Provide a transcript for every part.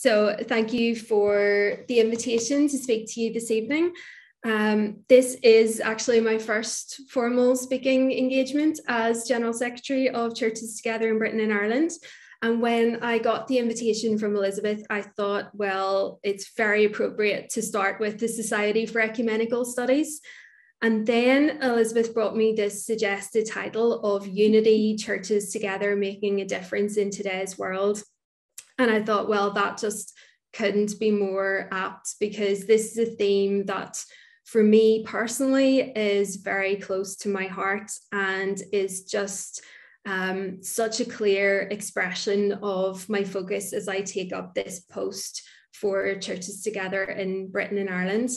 So thank you for the invitation to speak to you this evening. Um, this is actually my first formal speaking engagement as General Secretary of Churches Together in Britain and Ireland. And when I got the invitation from Elizabeth, I thought, well, it's very appropriate to start with the Society for Ecumenical Studies. And then Elizabeth brought me this suggested title of Unity Churches Together Making a Difference in Today's World. And I thought, well, that just couldn't be more apt because this is a theme that for me personally is very close to my heart and is just um, such a clear expression of my focus as I take up this post for churches together in Britain and Ireland.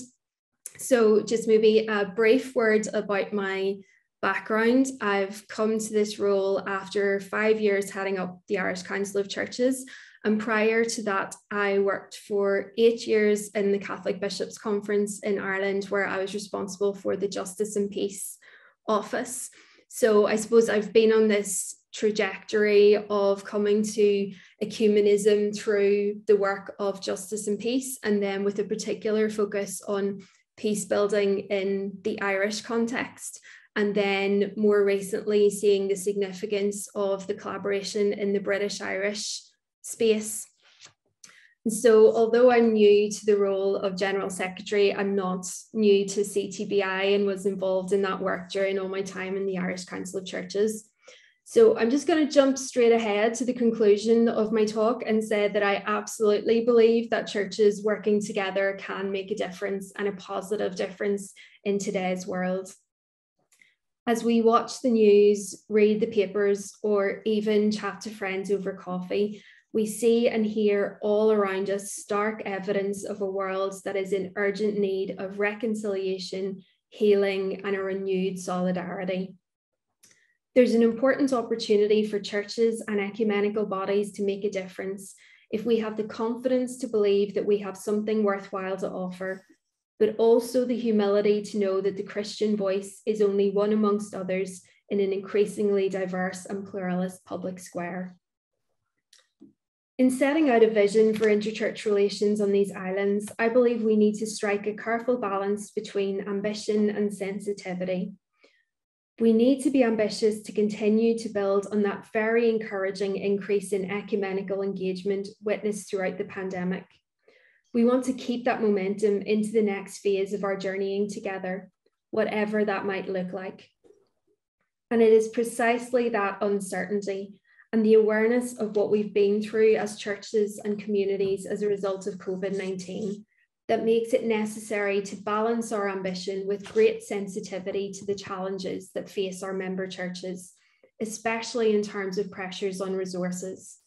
So, just maybe a brief word about my background. I've come to this role after five years heading up the Irish Council of Churches. And prior to that, I worked for eight years in the Catholic Bishops' Conference in Ireland, where I was responsible for the Justice and Peace office. So I suppose I've been on this trajectory of coming to ecumenism through the work of justice and peace, and then with a particular focus on peace building in the Irish context. And then more recently, seeing the significance of the collaboration in the British Irish space. So, although I'm new to the role of General Secretary, I'm not new to CTBI and was involved in that work during all my time in the Irish Council of Churches. So, I'm just going to jump straight ahead to the conclusion of my talk and say that I absolutely believe that churches working together can make a difference and a positive difference in today's world. As we watch the news, read the papers, or even chat to friends over coffee, we see and hear all around us stark evidence of a world that is in urgent need of reconciliation, healing, and a renewed solidarity. There's an important opportunity for churches and ecumenical bodies to make a difference if we have the confidence to believe that we have something worthwhile to offer, but also the humility to know that the Christian voice is only one amongst others in an increasingly diverse and pluralist public square. In setting out a vision for interchurch relations on these islands, I believe we need to strike a careful balance between ambition and sensitivity. We need to be ambitious to continue to build on that very encouraging increase in ecumenical engagement witnessed throughout the pandemic. We want to keep that momentum into the next phase of our journeying together, whatever that might look like. And it is precisely that uncertainty and the awareness of what we've been through as churches and communities as a result of COVID 19 that makes it necessary to balance our ambition with great sensitivity to the challenges that face our member churches, especially in terms of pressures on resources.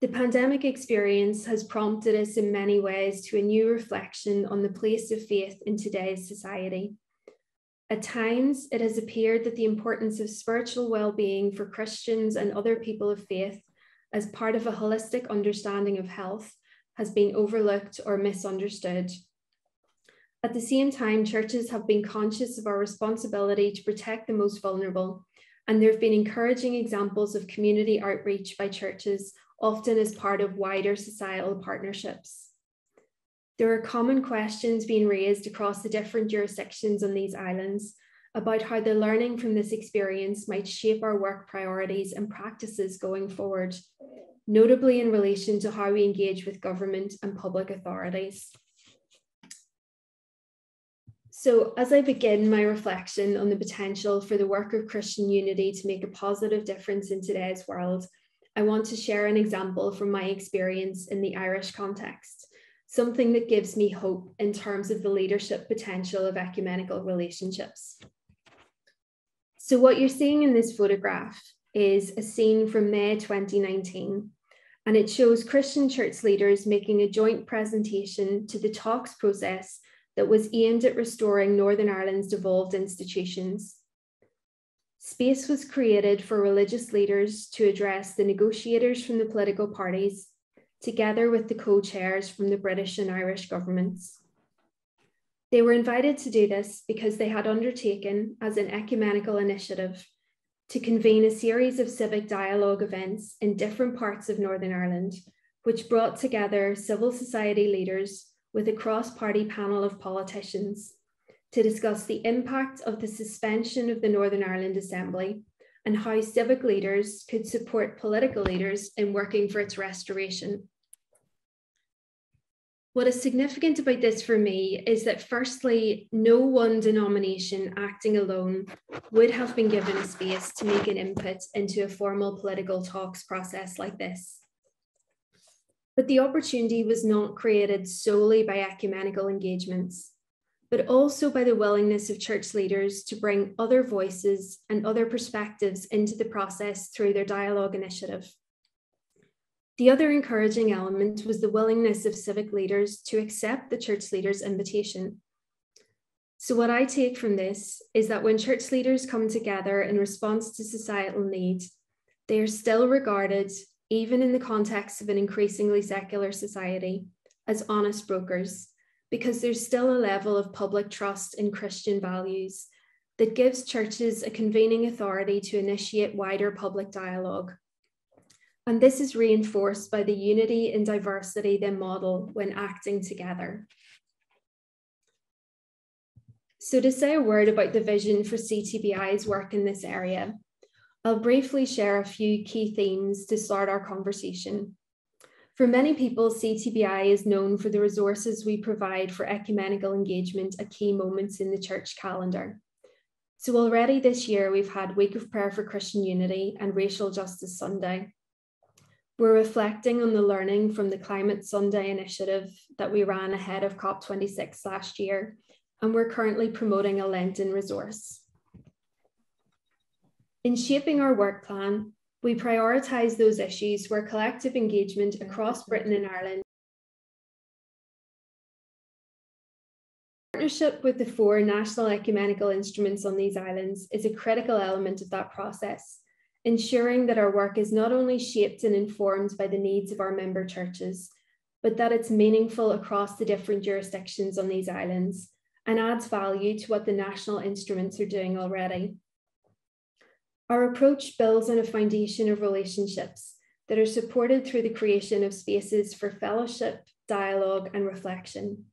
The pandemic experience has prompted us in many ways to a new reflection on the place of faith in today's society at times, it has appeared that the importance of spiritual well being for Christians and other people of faith as part of a holistic understanding of health has been overlooked or misunderstood. At the same time, churches have been conscious of our responsibility to protect the most vulnerable, and there have been encouraging examples of community outreach by churches, often as part of wider societal partnerships. There are common questions being raised across the different jurisdictions on these islands about how the learning from this experience might shape our work priorities and practices going forward, notably in relation to how we engage with government and public authorities. So, as I begin my reflection on the potential for the work of Christian unity to make a positive difference in today's world, I want to share an example from my experience in the Irish context something that gives me hope in terms of the leadership potential of ecumenical relationships. So, what you're seeing in this photograph is a scene from May 2019, and it shows Christian church leaders making a joint presentation to the talks process that was aimed at restoring Northern Ireland's devolved institutions. Space was created for religious leaders to address the negotiators from the political parties together with the co chairs from the British and Irish governments. They were invited to do this because they had undertaken, as an ecumenical initiative, to convene a series of civic dialogue events in different parts of Northern Ireland which brought together civil society leaders with a cross party panel of politicians to discuss the impact of the suspension of the Northern Ireland Assembly and how civic leaders could support political leaders in working for its restoration. What is significant about this for me is that, firstly, no one denomination acting alone would have been given a space to make an input into a formal political talks process like this. But the opportunity was not created solely by ecumenical engagements, but also by the willingness of church leaders to bring other voices and other perspectives into the process through their dialogue initiative. The other encouraging element was the willingness of civic leaders to accept the church leaders' invitation. So, what I take from this is that when church leaders come together in response to societal need, they are still regarded, even in the context of an increasingly secular society, as honest brokers, because there's still a level of public trust in Christian values that gives churches a convening authority to initiate wider public dialogue and this is reinforced by the unity and diversity they model when acting together. So to say a word about the vision for CTBI's work in this area, I'll briefly share a few key themes to start our conversation. For many people, CTBI is known for the resources we provide for ecumenical engagement at key moments in the church calendar. So already this year, we've had Week of Prayer for Christian Unity and Racial Justice Sunday. We're reflecting on the learning from the Climate Sunday initiative that we ran ahead of COP26 last year, and we're currently promoting a Lenten resource. In shaping our work plan, we prioritise those issues where collective engagement across Britain and Ireland partnership with the four national ecumenical instruments on these islands is a critical element of that process ensuring that our work is not only shaped and informed by the needs of our member churches, but that it's meaningful across the different jurisdictions on these islands and adds value to what the national instruments are doing already. Our approach builds on a foundation of relationships that are supported through the creation of spaces for fellowship, dialogue, and reflection.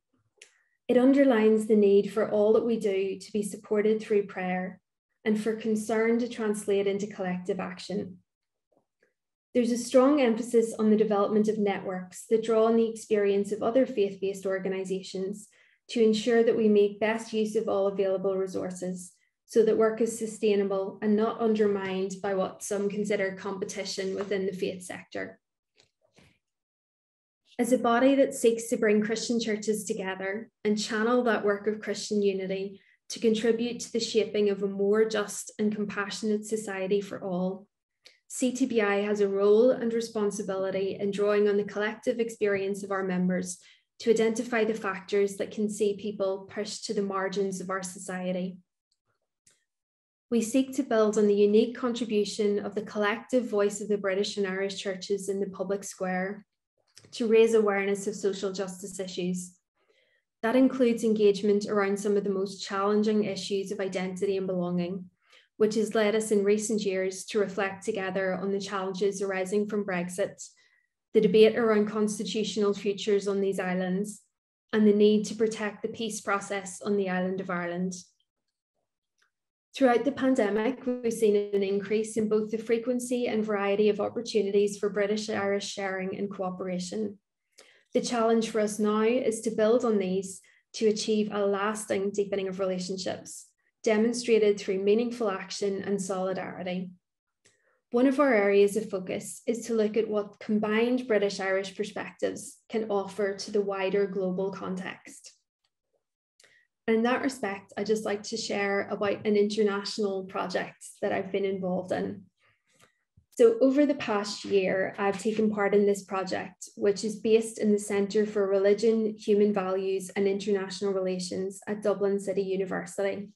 It underlines the need for all that we do to be supported through prayer and for concern to translate into collective action. There's a strong emphasis on the development of networks that draw on the experience of other faith based organisations to ensure that we make best use of all available resources so that work is sustainable and not undermined by what some consider competition within the faith sector. As a body that seeks to bring Christian churches together and channel that work of Christian unity to contribute to the shaping of a more just and compassionate society for all. CTBI has a role and responsibility in drawing on the collective experience of our members to identify the factors that can see people pushed to the margins of our society. We seek to build on the unique contribution of the collective voice of the British and Irish churches in the public square to raise awareness of social justice issues that includes engagement around some of the most challenging issues of identity and belonging, which has led us in recent years to reflect together on the challenges arising from Brexit, the debate around constitutional futures on these islands, and the need to protect the peace process on the island of Ireland. Throughout the pandemic, we've seen an increase in both the frequency and variety of opportunities for British Irish sharing and cooperation. The challenge for us now is to build on these to achieve a lasting deepening of relationships, demonstrated through meaningful action and solidarity. One of our areas of focus is to look at what combined British Irish perspectives can offer to the wider global context. And in that respect, I'd just like to share about an international project that I've been involved in. So over the past year, I've taken part in this project, which is based in the Centre for Religion, Human Values and International Relations at Dublin City University.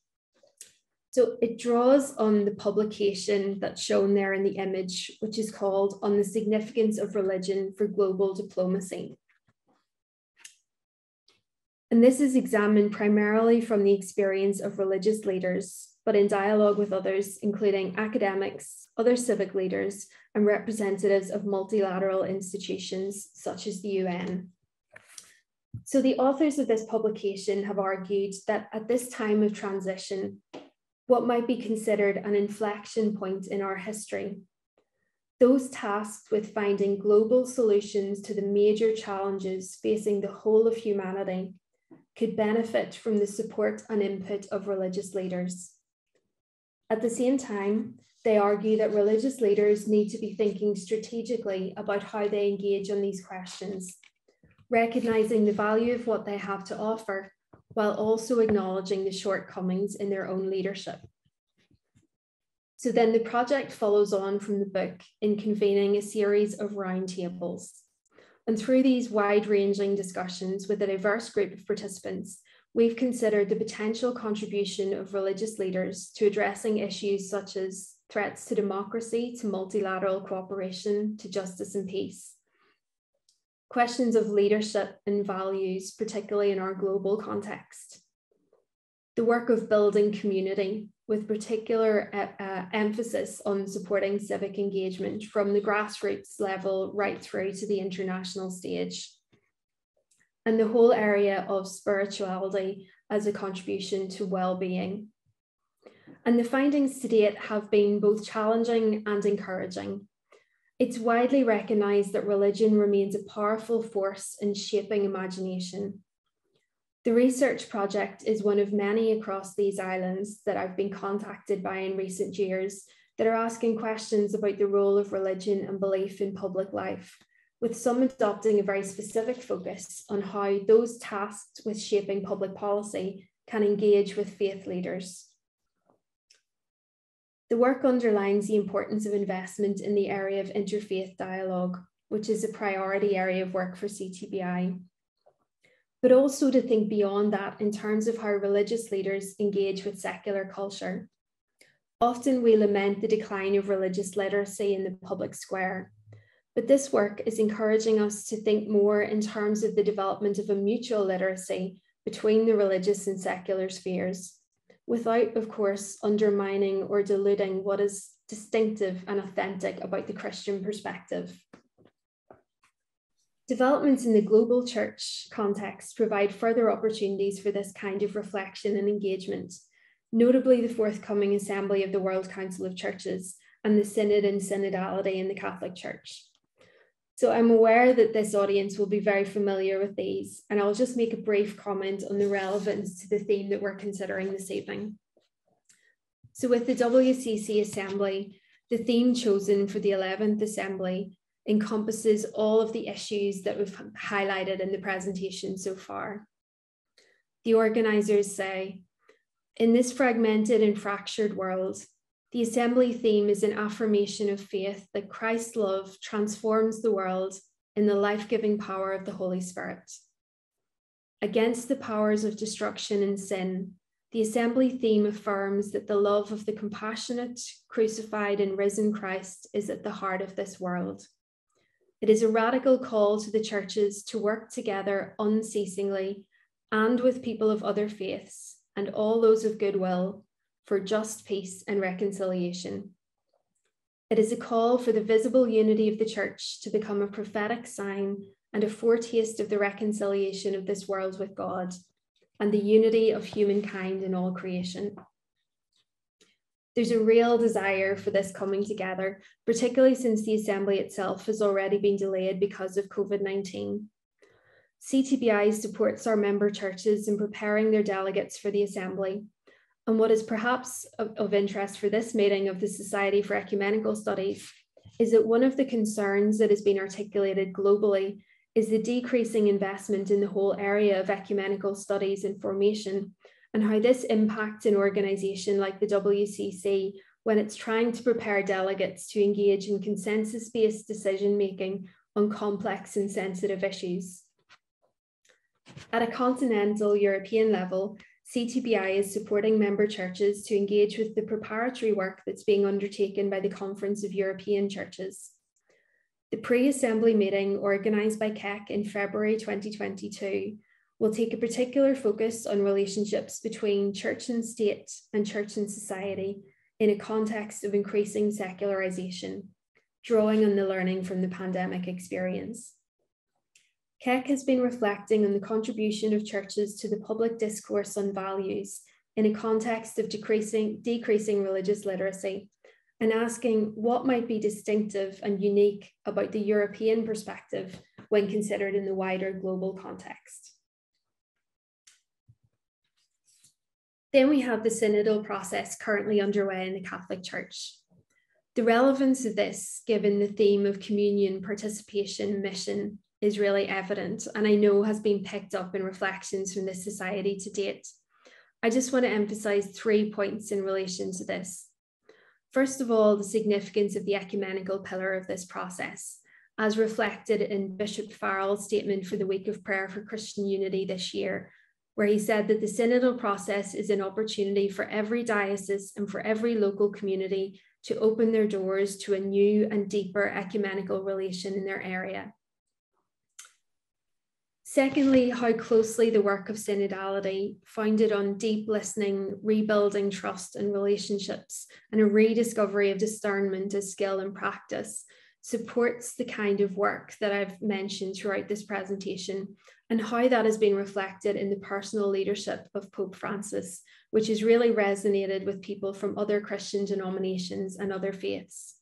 So it draws on the publication that's shown there in the image, which is called On the Significance of Religion for Global Diplomacy. And this is examined primarily from the experience of religious leaders but in dialogue with others, including academics, other civic leaders, and representatives of multilateral institutions such as the UN. So the authors of this publication have argued that at this time of transition, what might be considered an inflection point in our history, those tasked with finding global solutions to the major challenges facing the whole of humanity could benefit from the support and input of religious leaders. At the same time, they argue that religious leaders need to be thinking strategically about how they engage on these questions, recognizing the value of what they have to offer, while also acknowledging the shortcomings in their own leadership. So then the project follows on from the book in convening a series of roundtables. And through these wide ranging discussions with a diverse group of participants, we've considered the potential contribution of religious leaders to addressing issues such as threats to democracy, to multilateral cooperation, to justice and peace. Questions of leadership and values, particularly in our global context. The work of building community, with particular uh, uh, emphasis on supporting civic engagement from the grassroots level right through to the international stage. And the whole area of spirituality as a contribution to well-being. And the findings to date have been both challenging and encouraging. It's widely recognised that religion remains a powerful force in shaping imagination, the research project is one of many across these islands that I've been contacted by in recent years that are asking questions about the role of religion and belief in public life, with some adopting a very specific focus on how those tasked with shaping public policy can engage with faith leaders. The work underlines the importance of investment in the area of interfaith dialogue, which is a priority area of work for CTBI but also to think beyond that in terms of how religious leaders engage with secular culture. Often we lament the decline of religious literacy in the public square, but this work is encouraging us to think more in terms of the development of a mutual literacy between the religious and secular spheres, without, of course, undermining or diluting what is distinctive and authentic about the Christian perspective. Developments in the global church context provide further opportunities for this kind of reflection and engagement, notably the forthcoming Assembly of the World Council of Churches and the Synod and Synodality in the Catholic Church. So I'm aware that this audience will be very familiar with these, and I'll just make a brief comment on the relevance to the theme that we're considering this evening. So with the WCC Assembly, the theme chosen for the 11th Assembly encompasses all of the issues that we've highlighted in the presentation so far. The organisers say, in this fragmented and fractured world, the assembly theme is an affirmation of faith that Christ's love transforms the world in the life giving power of the Holy Spirit. Against the powers of destruction and sin, the assembly theme affirms that the love of the compassionate, crucified, and risen Christ is at the heart of this world. It is a radical call to the churches to work together unceasingly and with people of other faiths and all those of goodwill for just peace and reconciliation. It is a call for the visible unity of the church to become a prophetic sign and a foretaste of the reconciliation of this world with God and the unity of humankind in all creation there's a real desire for this coming together, particularly since the Assembly itself has already been delayed because of COVID 19. CTBI supports our member churches in preparing their delegates for the Assembly. And what is perhaps of, of interest for this meeting of the Society for Ecumenical Studies is that one of the concerns that has been articulated globally is the decreasing investment in the whole area of ecumenical studies and formation and how this impacts an organisation like the WCC when it's trying to prepare delegates to engage in consensus based decision making on complex and sensitive issues. At a continental European level, CTBI is supporting member churches to engage with the preparatory work that's being undertaken by the Conference of European Churches. The pre assembly meeting organised by CEC in February 2022 will take a particular focus on relationships between church and state and church and society in a context of increasing secularization, drawing on the learning from the pandemic experience. Keck has been reflecting on the contribution of churches to the public discourse on values in a context of decreasing, decreasing religious literacy and asking what might be distinctive and unique about the European perspective when considered in the wider global context. Then we have the synodal process currently underway in the Catholic Church. The relevance of this, given the theme of communion, participation, mission, is really evident and I know has been picked up in reflections from this society to date. I just want to emphasize three points in relation to this. First of all, the significance of the ecumenical pillar of this process, as reflected in Bishop Farrell's statement for the Week of Prayer for Christian Unity this year, where he said that the synodal process is an opportunity for every diocese and for every local community to open their doors to a new and deeper ecumenical relation in their area. Secondly, how closely the work of synodality, founded on deep listening, rebuilding trust and relationships, and a rediscovery of discernment as skill and practice, supports the kind of work that I've mentioned throughout this presentation, and how that has been reflected in the personal leadership of Pope Francis, which has really resonated with people from other Christian denominations and other faiths.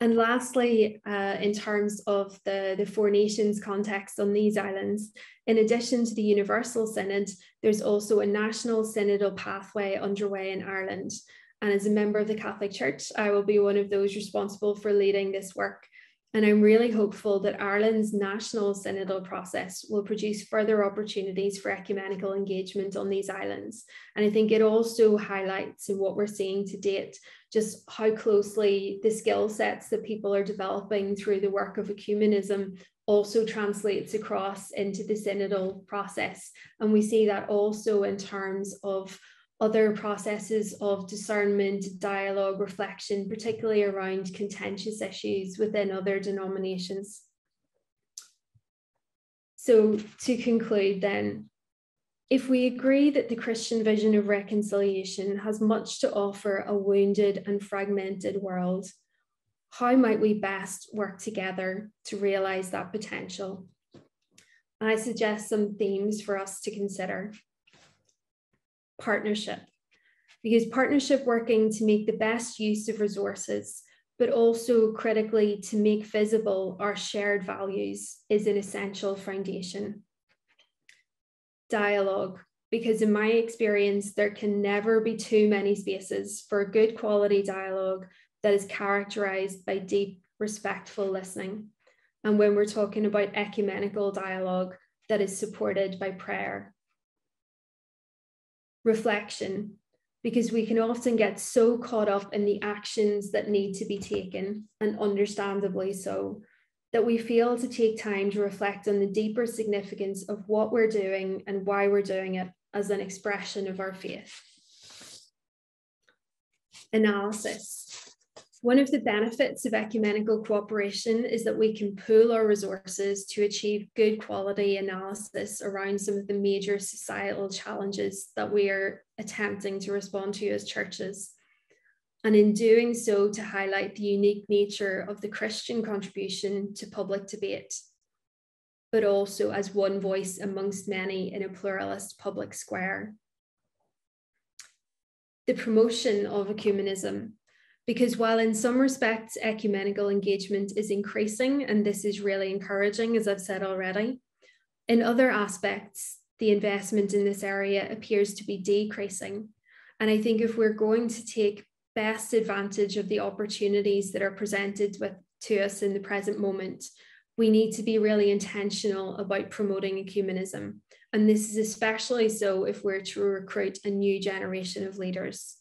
And lastly, uh, in terms of the, the Four Nations context on these islands, in addition to the Universal Synod, there's also a national synodal pathway underway in Ireland. And as a member of the Catholic Church, I will be one of those responsible for leading this work. And I'm really hopeful that Ireland's national synodal process will produce further opportunities for ecumenical engagement on these islands. And I think it also highlights in what we're seeing to date just how closely the skill sets that people are developing through the work of ecumenism also translates across into the synodal process. And we see that also in terms of other processes of discernment, dialogue, reflection, particularly around contentious issues within other denominations. So, to conclude, then, if we agree that the Christian vision of reconciliation has much to offer a wounded and fragmented world, how might we best work together to realize that potential? I suggest some themes for us to consider. Partnership, because partnership working to make the best use of resources, but also critically to make visible our shared values is an essential foundation. Dialogue. Because in my experience there can never be too many spaces for good quality dialogue that is characterized by deep respectful listening. And when we're talking about ecumenical dialogue that is supported by prayer reflection because we can often get so caught up in the actions that need to be taken and understandably so that we fail to take time to reflect on the deeper significance of what we're doing and why we're doing it as an expression of our faith. Analysis. One of the benefits of ecumenical cooperation is that we can pool our resources to achieve good quality analysis around some of the major societal challenges that we are attempting to respond to as churches and in doing so to highlight the unique nature of the Christian contribution to public debate, but also as one voice amongst many in a pluralist public square. The promotion of ecumenism, because while in some respects ecumenical engagement is increasing, and this is really encouraging, as I've said already, in other aspects, the investment in this area appears to be decreasing. And I think if we're going to take best advantage of the opportunities that are presented with to us in the present moment, we need to be really intentional about promoting ecumenism. And this is especially so if we're to recruit a new generation of leaders.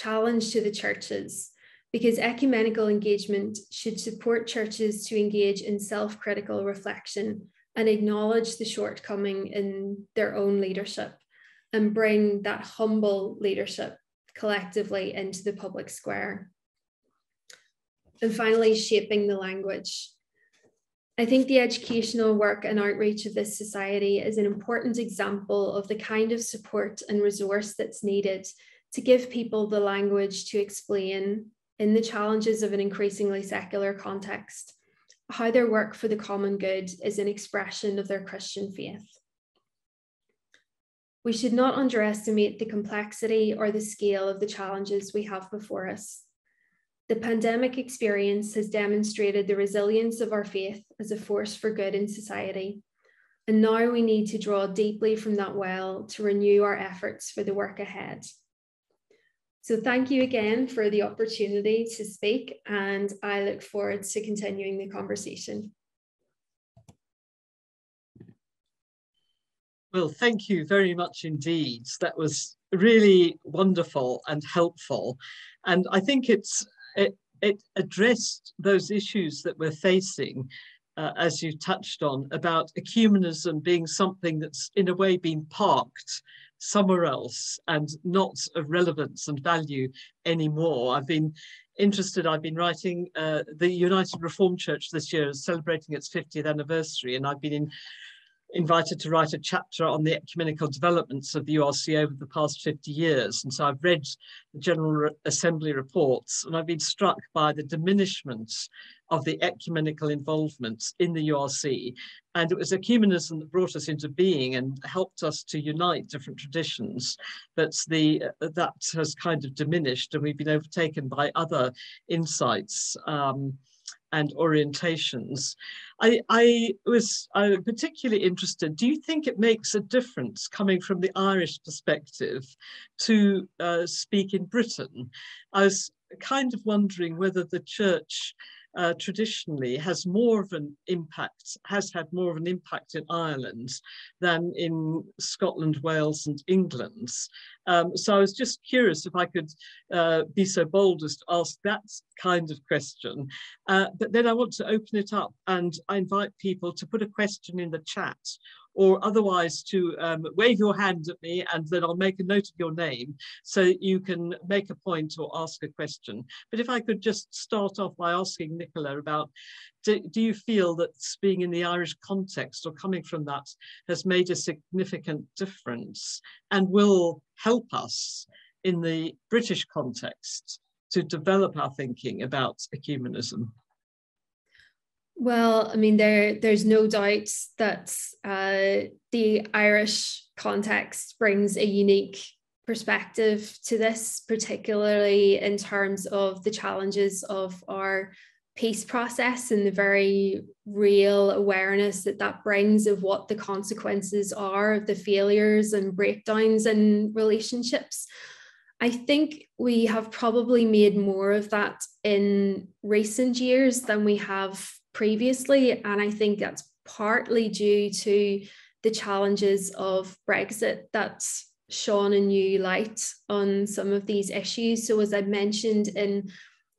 Challenge to the churches, because ecumenical engagement should support churches to engage in self critical reflection and acknowledge the shortcoming in their own leadership and bring that humble leadership collectively into the public square. And finally, shaping the language. I think the educational work and outreach of this society is an important example of the kind of support and resource that's needed to give people the language to explain, in the challenges of an increasingly secular context, how their work for the common good is an expression of their Christian faith. We should not underestimate the complexity or the scale of the challenges we have before us. The pandemic experience has demonstrated the resilience of our faith as a force for good in society. And now we need to draw deeply from that well to renew our efforts for the work ahead. So thank you again for the opportunity to speak, and I look forward to continuing the conversation. Well, thank you very much indeed. That was really wonderful and helpful. And I think it's it, it addressed those issues that we're facing, uh, as you touched on, about ecumenism being something that's in a way been parked somewhere else and not of relevance and value anymore. I've been interested, I've been writing, uh, the United Reformed Church this year is celebrating its 50th anniversary and I've been in invited to write a chapter on the ecumenical developments of the URC over the past 50 years. And so I've read the General Assembly reports and I've been struck by the diminishment of the ecumenical involvement in the URC. And it was ecumenism that brought us into being and helped us to unite different traditions. But the, uh, that has kind of diminished and we've been overtaken by other insights. Um, and orientations. I, I was particularly interested, do you think it makes a difference coming from the Irish perspective to uh, speak in Britain? I was kind of wondering whether the church uh, traditionally has more of an impact, has had more of an impact in Ireland than in Scotland, Wales, and England. Um, so I was just curious if I could uh, be so bold as to ask that kind of question. Uh, but then I want to open it up and I invite people to put a question in the chat or otherwise to um, wave your hand at me and then I'll make a note of your name so you can make a point or ask a question. But if I could just start off by asking Nicola about, do, do you feel that being in the Irish context or coming from that has made a significant difference and will help us in the British context to develop our thinking about ecumenism? Well, I mean, there there's no doubt that uh, the Irish context brings a unique perspective to this, particularly in terms of the challenges of our peace process and the very real awareness that that brings of what the consequences are of the failures and breakdowns in relationships. I think we have probably made more of that in recent years than we have previously. And I think that's partly due to the challenges of Brexit that's shone a new light on some of these issues. So, as I mentioned in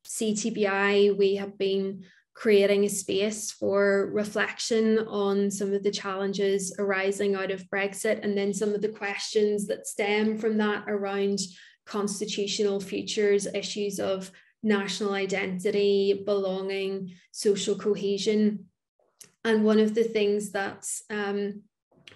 CTBI, we have been creating a space for reflection on some of the challenges arising out of Brexit and then some of the questions that stem from that around constitutional futures, issues of national identity, belonging, social cohesion. And one of the things that um,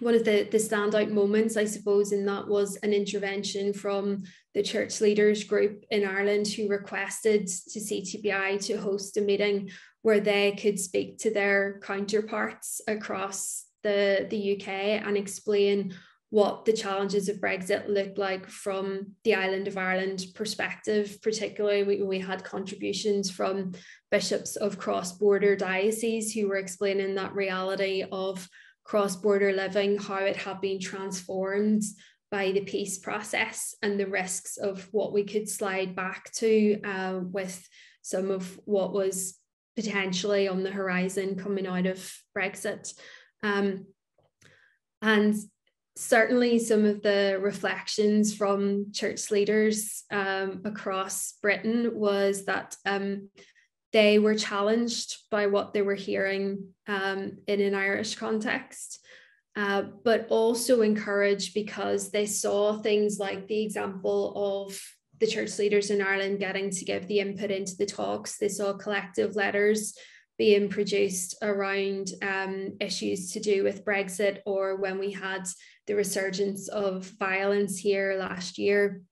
one of the, the standout moments, I suppose, in that was an intervention from the church leaders group in Ireland who requested to CTBI to host a meeting where they could speak to their counterparts across the, the UK and explain what the challenges of Brexit look like from the island of Ireland perspective. Particularly, we, we had contributions from bishops of cross border dioceses who were explaining that reality of cross border living, how it had been transformed by the peace process, and the risks of what we could slide back to uh, with some of what was potentially on the horizon coming out of Brexit. Um, and certainly some of the reflections from church leaders um, across Britain was that um, they were challenged by what they were hearing um, in an Irish context, uh, but also encouraged because they saw things like the example of the church leaders in Ireland getting to give the input into the talks. They saw collective letters being produced around um, issues to do with Brexit or when we had the resurgence of violence here last year.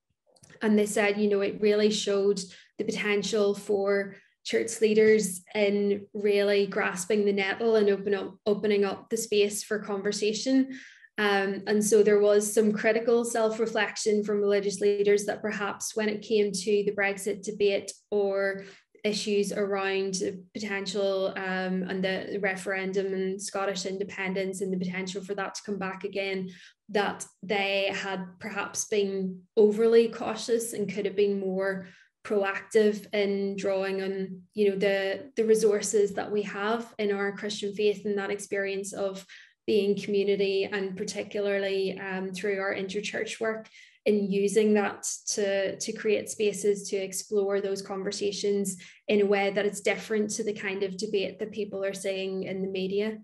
And they said, you know, it really showed the potential for church leaders in really grasping the nettle and open up, opening up the space for conversation. Um, and so there was some critical self reflection from religious leaders that perhaps when it came to the Brexit debate or issues around potential um, and the referendum and Scottish independence and the potential for that to come back again, that they had perhaps been overly cautious and could have been more proactive in drawing on you know the the resources that we have in our christian faith and that experience of being community and particularly um, through our interchurch work in using that to to create spaces to explore those conversations in a way that it's different to the kind of debate that people are saying in the media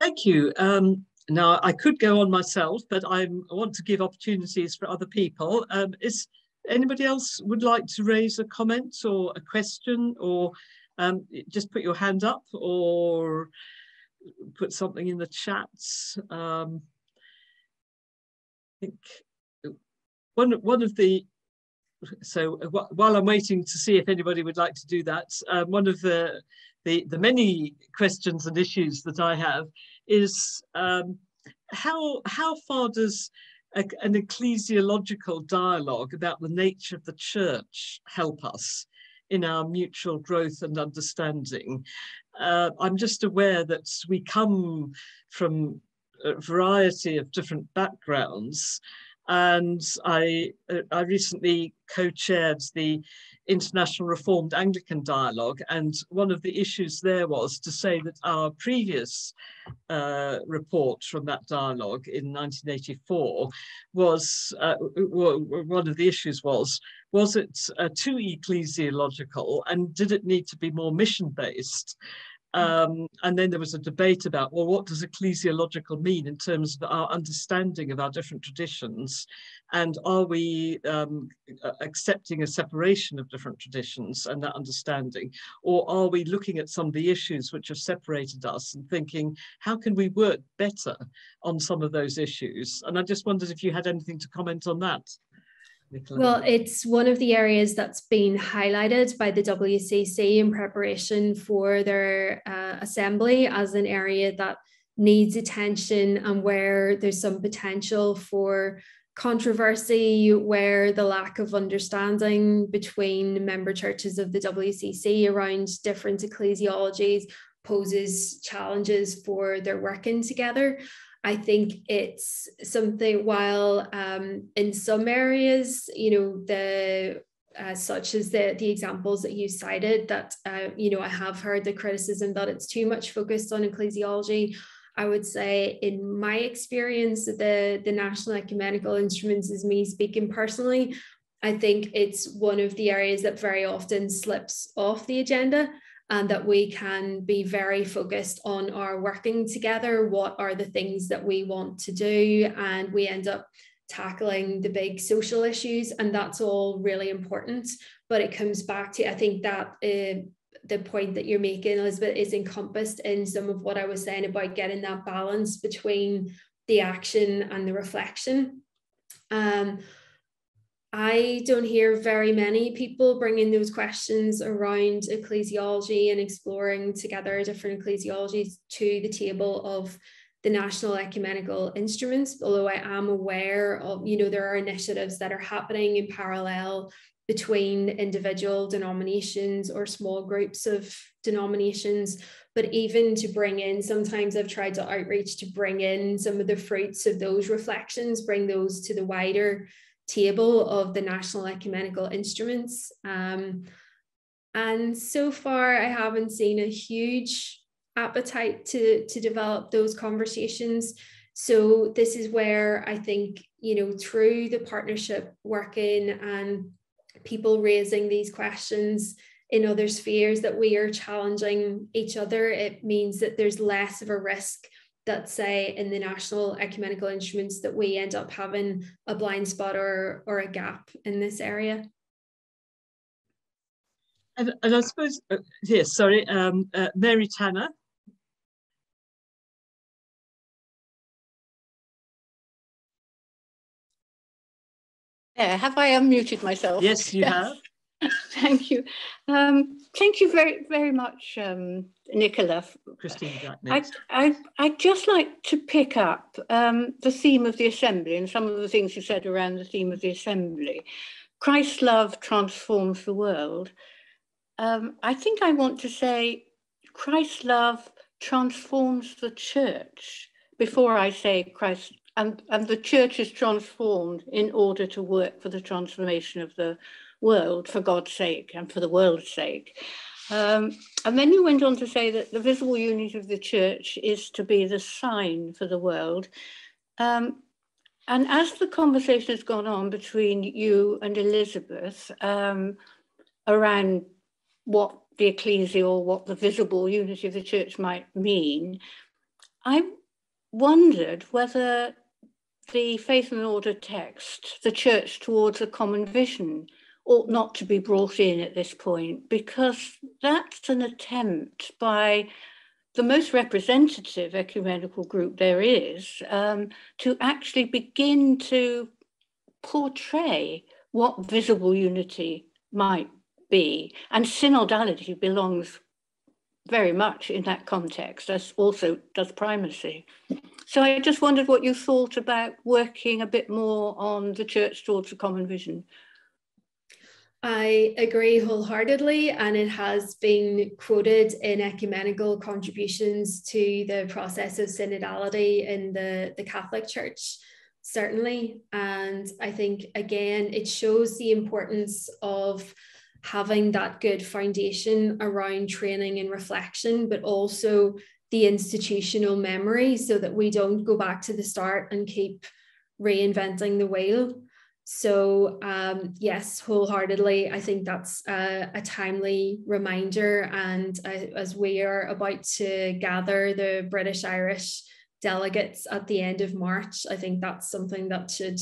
thank you um, now, I could go on myself, but i want to give opportunities for other people. Um, is anybody else would like to raise a comment or a question or um, just put your hand up or put something in the chat? Um, think one, one of the so while I'm waiting to see if anybody would like to do that, um, one of the, the, the many questions and issues that I have is um, how how far does a, an ecclesiological dialogue about the nature of the church help us in our mutual growth and understanding? Uh, I'm just aware that we come from a variety of different backgrounds. And I, uh, I recently co-chaired the International Reformed Anglican Dialogue, and one of the issues there was to say that our previous uh, report from that dialogue in 1984 was uh, one of the issues was was it uh, too ecclesiological and did it need to be more mission based? Um, and then there was a debate about, well, what does ecclesiological mean in terms of our understanding of our different traditions? And are we um, accepting a separation of different traditions and that understanding? Or are we looking at some of the issues which have separated us and thinking, how can we work better on some of those issues? And I just wondered if you had anything to comment on that. Well, it's one of the areas that's been highlighted by the WCC in preparation for their uh, assembly as an area that needs attention and where there's some potential for controversy, where the lack of understanding between member churches of the WCC around different ecclesiologies poses challenges for their working together. I think it's something while um, in some areas, you know, the uh, such as the the examples that you cited, that uh, you know, I have heard the criticism that it's too much focused on ecclesiology. I would say, in my experience, the the national ecumenical instruments is me speaking personally. I think it's one of the areas that very often slips off the agenda and that we can be very focused on our working together. What are the things that we want to do? And we end up tackling the big social issues, and that's all really important. But it comes back to, I think that uh, the point that you're making, Elizabeth, is encompassed in some of what I was saying about getting that balance between the action and the reflection. Um, I don't hear very many people bringing those questions around ecclesiology and exploring together different ecclesiologies to the table of the national ecumenical instruments although i am aware of you know there are initiatives that are happening in parallel between individual denominations or small groups of denominations. But even to bring in sometimes i've tried to outreach to bring in some of the fruits of those reflections bring those to the wider table of the national ecumenical instruments. Um, and so far, I haven't seen a huge appetite to, to develop those conversations. So this is where I think, you know, through the partnership working and people raising these questions in other spheres that we are challenging each other, it means that there's less of a risk that say in the national ecumenical instruments that we end up having a blind spot or or a gap in this area And, and I suppose, uh, yes, sorry, um, uh, Mary Tanner. Yeah, have I unmuted myself? Yes, you have. thank you. Um, thank you very, very much, um, Nicola. Christine Jack I, I, I'd just like to pick up um, the theme of the assembly and some of the things you said around the theme of the assembly. Christ's love transforms the world. Um, I think I want to say Christ's love transforms the church before I say Christ and, and the church is transformed in order to work for the transformation of the world for God's sake and for the world's sake. Um, and then you went on to say that the visible unity of the church is to be the sign for the world. Um, and as the conversation has gone on between you and Elizabeth um, around what the ecclesia or what the visible unity of the church might mean, I wondered whether the faith and order text, the church towards a common vision, ought not to be brought in at this point because that's an attempt by the most representative ecumenical group there is um, to actually begin to portray what visible unity might be. And synodality belongs very much in that context, as also does primacy. So I just wondered what you thought about working a bit more on the church towards a common vision. I agree wholeheartedly, and it has been quoted in ecumenical contributions to the process of synodality in the, the Catholic Church, certainly. And I think, again, it shows the importance of having that good foundation around training and reflection, but also the institutional memory so that we don't go back to the start and keep reinventing the wheel. So, um, yes, wholeheartedly, I think that's a, a timely reminder. And uh, as we are about to gather the British Irish delegates at the end of March, I think that's something that should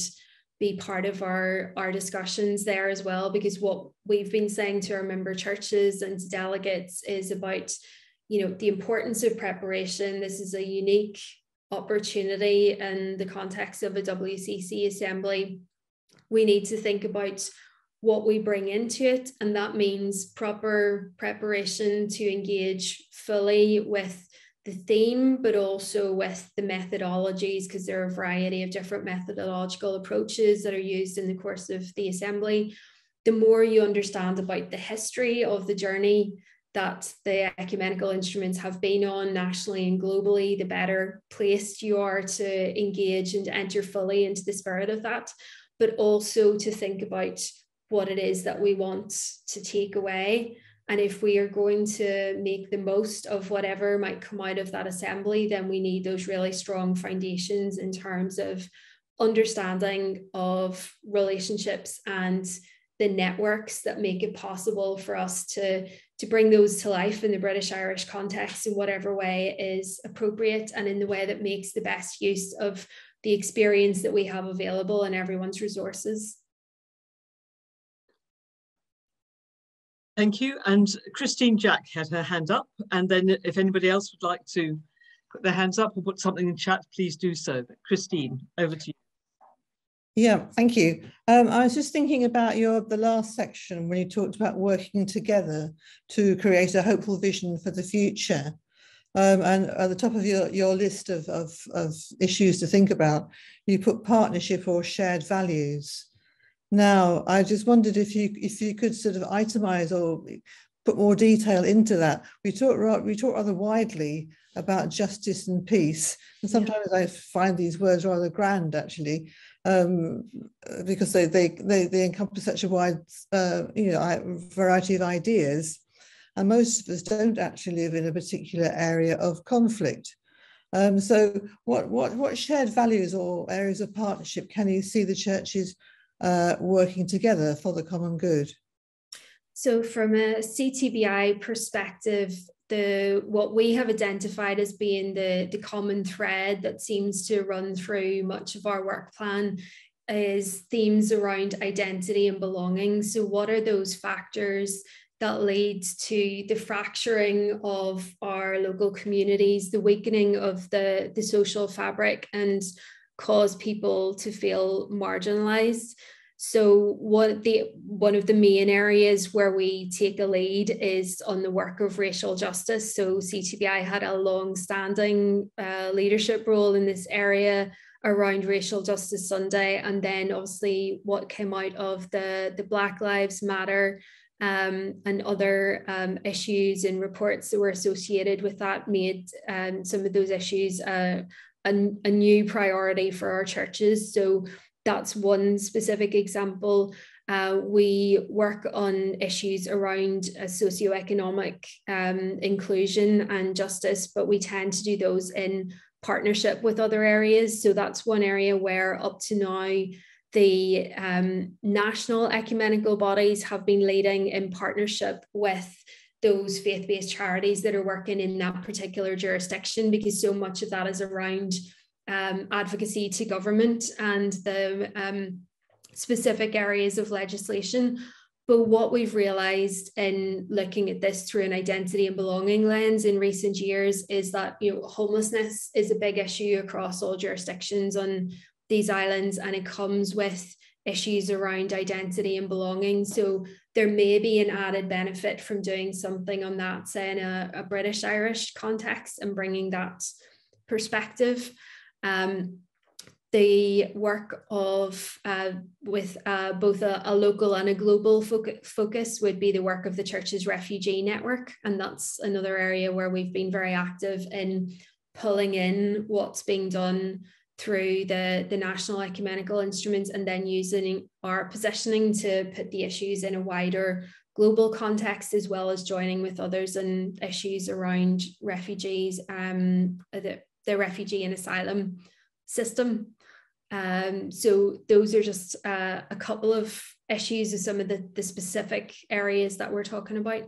be part of our, our discussions there as well, because what we've been saying to our member churches and delegates is about, you know, the importance of preparation. This is a unique opportunity in the context of a WCC assembly. We need to think about what we bring into it, and that means proper preparation to engage fully with the theme, but also with the methodologies, because there are a variety of different methodological approaches that are used in the course of the assembly. The more you understand about the history of the journey that the ecumenical instruments have been on nationally and globally, the better placed you are to engage and enter fully into the spirit of that, but also to think about what it is that we want to take away. And if we are going to make the most of whatever might come out of that assembly, then we need those really strong foundations in terms of understanding of relationships and the networks that make it possible for us to, to bring those to life in the British Irish context in whatever way is appropriate and in the way that makes the best use of the experience that we have available and everyone's resources. Thank you. And Christine Jack had her hand up. And then if anybody else would like to put their hands up or put something in chat, please do so. But Christine, over to you. Yeah, thank you. Um, I was just thinking about your the last section when you talked about working together to create a hopeful vision for the future. Um, and at the top of your, your list of, of, of issues to think about, you put partnership or shared values. Now, I just wondered if you if you could sort of itemize or put more detail into that. We talk we talk rather widely about justice and peace, and sometimes yeah. I find these words rather grand actually, um, because they, they they they encompass such a wide uh, you know variety of ideas, and most of us don't actually live in a particular area of conflict. Um, so, what what what shared values or areas of partnership can you see the churches uh, working together for the common good? So, from a CTBI perspective, the what we have identified as being the, the common thread that seems to run through much of our work plan is themes around identity and belonging. So, what are those factors that leads to the fracturing of our local communities, the weakening of the, the social fabric, and cause people to feel marginalized. So one the one of the main areas where we take a lead is on the work of racial justice. So CTBI had a long-standing uh, leadership role in this area around Racial Justice Sunday, and then obviously what came out of the the Black Lives Matter um, and other um, issues and reports that were associated with that made um, some of those issues uh, a, a new priority for our churches. So that's one specific example. Uh, we work on issues around uh, socioeconomic um, inclusion and justice, but we tend to do those in partnership with other areas. So that's one area where up to now, the um, national ecumenical bodies have been leading in partnership with those faith-based charities that are working in that particular jurisdiction because so much of that is around um, advocacy to government and the um, specific areas of legislation. But what we've realized in looking at this through an identity and belonging lens in recent years is that you know homelessness is a big issue across all jurisdictions on these islands, and it comes with issues around identity and belonging. So there may be an added benefit from doing something on that, say in a, a British Irish context and bringing that perspective. Um, the work of uh, with uh, both a, a, local and a global focus would be the work of the church's refugee network and that's another area where we've been very active in pulling in what's being done through the, the national ecumenical instruments and then using our positioning to put the issues in a wider global context as well as joining with others and issues around refugees um, the, the refugee and asylum system um, so those are just uh, a couple of issues of some of the, the specific areas that we're talking about.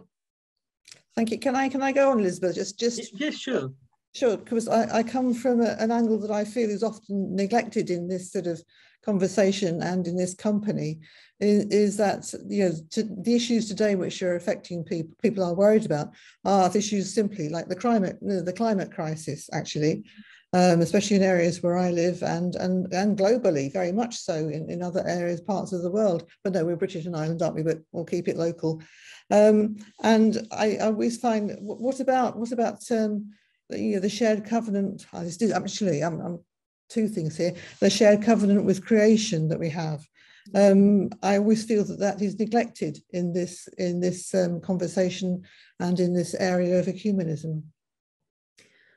Thank you. Can I can I go on, Elizabeth? Just just yes, sure. Sure, because I, I come from a, an angle that I feel is often neglected in this sort of conversation and in this company, is, is that you know to, the issues today which are affecting people people are worried about are issues simply like the climate the climate crisis actually, um, especially in areas where I live and and and globally, very much so in, in other areas, parts of the world. But no, we're British and Ireland, aren't we? But we'll keep it local. Um, and I, I, always find, what about what about um, you know, the shared covenant? Actually, I'm, I'm two things here: the shared covenant with creation that we have. Um, I always feel that that is neglected in this in this um, conversation and in this area of ecumenism.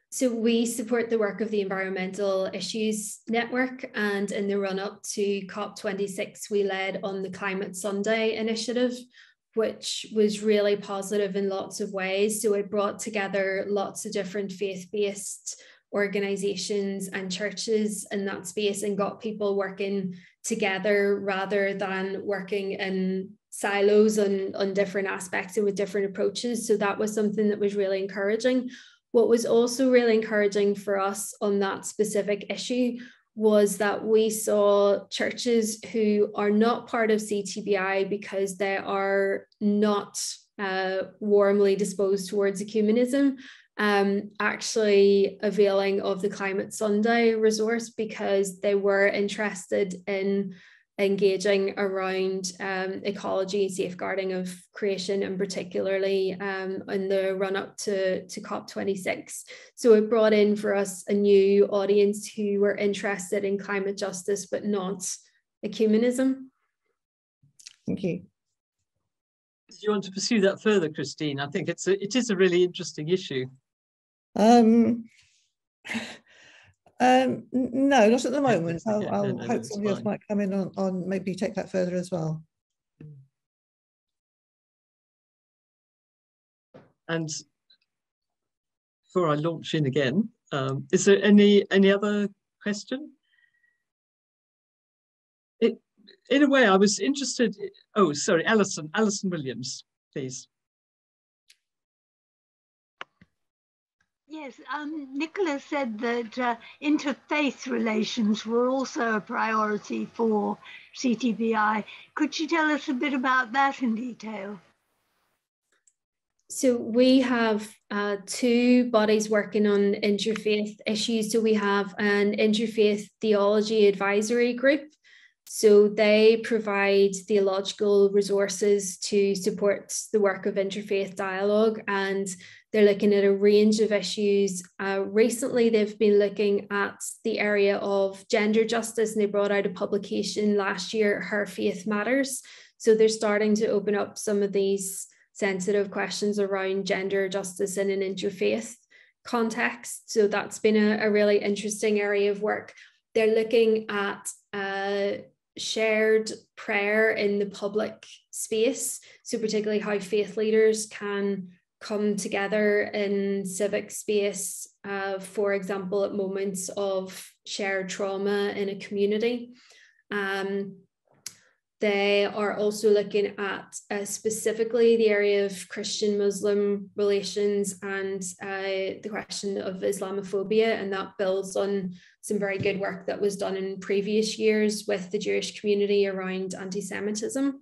So we support the work of the Environmental Issues Network, and in the run up to COP26, we led on the Climate Sunday initiative, which was really positive in lots of ways. So it brought together lots of different faith based organizations and churches in that space and got people working together rather than working in silos on, on different aspects and with different approaches. So that was something that was really encouraging. What was also really encouraging for us on that specific issue was that we saw churches who are not part of CTBI because they are not uh, warmly disposed towards ecumenism, um, actually availing of the Climate Sunday resource because they were interested in engaging around um, ecology and safeguarding of creation and particularly um, in the run up to, to COP26. So it brought in for us a new audience who were interested in climate justice but not ecumenism. Thank you. Do you want to pursue that further, Christine? I think it's a, it is a really interesting issue. Um, Um, no, not at the moment. I'll, I'll no, hope somebody else might come in on, on maybe take that further as well. And before I launch in again, um, is there any any other question? It, in a way, I was interested. Oh, sorry, Alison, Alison Williams, please. Yes, um, Nicola said that uh, interfaith relations were also a priority for CTBI. Could you tell us a bit about that in detail? So we have uh, two bodies working on interfaith issues. So we have an interfaith theology advisory group. So they provide theological resources to support the work of interfaith dialogue, and they're looking at a range of issues. Uh, recently, they've been looking at the area of gender justice, and they brought out a publication last year, Her Faith Matters. So they're starting to open up some of these sensitive questions around gender justice in an interfaith context. So that's been a, a really interesting area of work. They're looking at uh, shared prayer in the public space. So, particularly how faith leaders can come together in civic space, uh, for example, at moments of shared trauma in a community. Um, they are also looking at uh, specifically the area of Christian Muslim relations and uh, the question of Islamophobia. And that builds on some very good work that was done in previous years with the Jewish community around anti Semitism.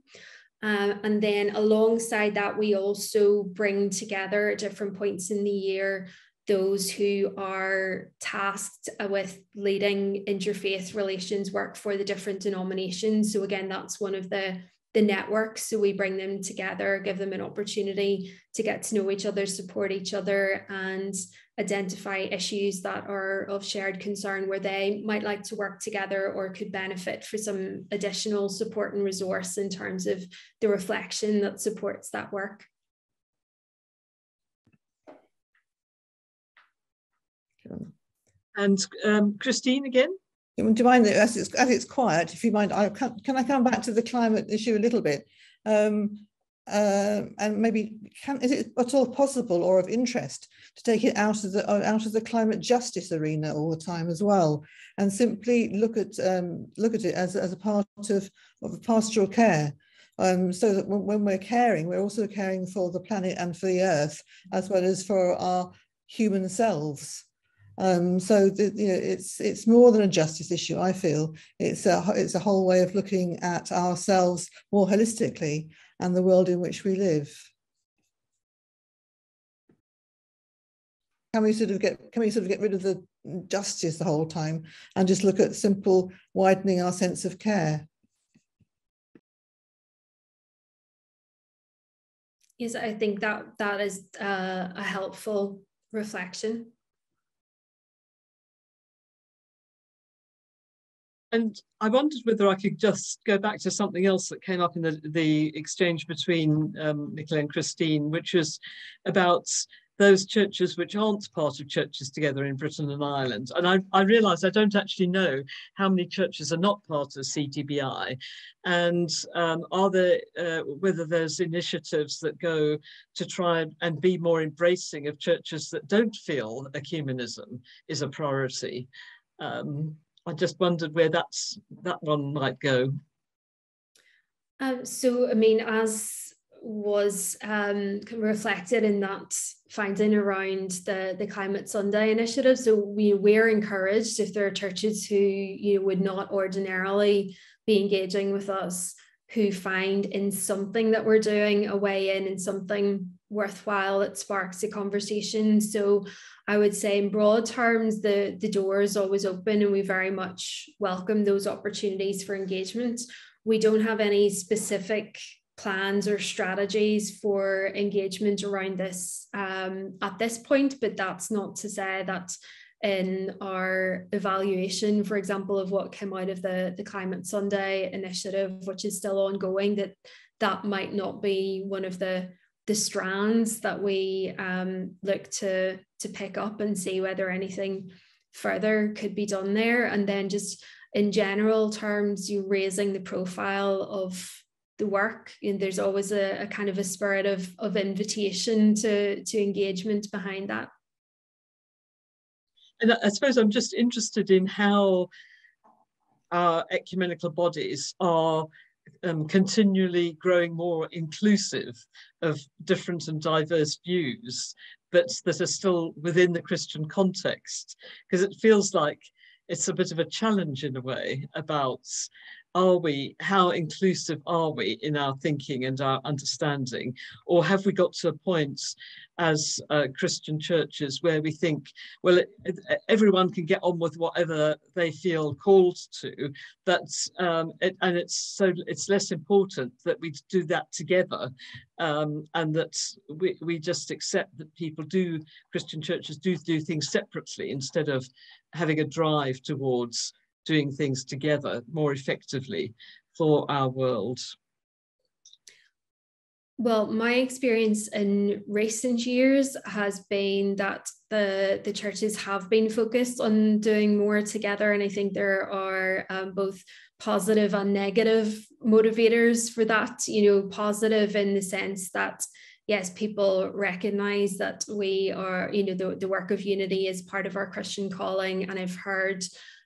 Uh, and then alongside that, we also bring together at different points in the year those who are tasked with leading interfaith relations work for the different denominations. So again, that's one of the the networks. So we bring them together, give them an opportunity to get to know each other, support each other, and identify issues that are of shared concern where they might like to work together or could benefit for some additional support and resource in terms of the reflection that supports that work. And um, Christine again. Do you mind as it's, as it's quiet? If you mind, I can, can I come back to the climate issue a little bit? Um, uh, and maybe can, is it at all possible or of interest to take it out of the uh, out of the climate justice arena all the time as well, and simply look at um, look at it as, as a part of, of pastoral care, um, so that when, we're caring, we're also caring for the planet and for the earth as well as for our human selves. Um, so the, you know, it's it's more than a justice issue. I feel it's a it's a whole way of looking at ourselves more holistically and the world in which we live. Can we sort of get can we sort of get rid of the justice the whole time and just look at simple widening our sense of care? Yes, I think that that is uh, a helpful reflection. And I wondered whether I could just go back to something else that came up in the, the exchange between um, Nicola and Christine, which was about those churches which aren't part of churches together in Britain and Ireland. And I, I realise I don't actually know how many churches are not part of CTBI, and um, are there uh, whether there's initiatives that go to try and be more embracing of churches that don't feel ecumenism is a priority. Um, I just wondered where that's that one might go. Um, so, I mean, as was um, reflected in that finding around the, the Climate Sunday initiative. So we we're encouraged if there are churches who you know, would not ordinarily be engaging with us, who find in something that we're doing a way in and something worthwhile that sparks a conversation. So I would say in broad terms, the, the door is always open and we very much welcome those opportunities for engagement. We don't have any specific plans or strategies for engagement around this um, at this point, but that's not to say that in our evaluation, for example, of what came out of the, the Climate Sunday initiative, which is still ongoing, that that might not be one of the the strands that we um, look to to pick up and see whether anything further could be done there. And then just in general terms you raising the profile of the work. And there's always a, a kind of a spirit of, of invitation to to engagement behind that. And i suppose i'm just interested in how our ecumenical bodies are um, continually growing more inclusive of different and diverse views, but that are still within the Christian context. Because it feels like it's a bit of a challenge in a way about are we, how inclusive are we in our thinking and our understanding? Or have we got to a point as uh, Christian churches where we think, well, it, it, everyone can get on with whatever they feel called to, that's, um, it, and it's so it's less important that we do that together um, and that we, we just accept that people do, Christian churches do do things separately instead of having a drive towards doing things together more effectively for our world? Well, my experience in recent years has been that the, the churches have been focused on doing more together. And I think there are um, both positive and negative motivators for that. You know, positive in the sense that, yes, people recognize that we are, you know, the, the work of unity is part of our Christian calling. And I've heard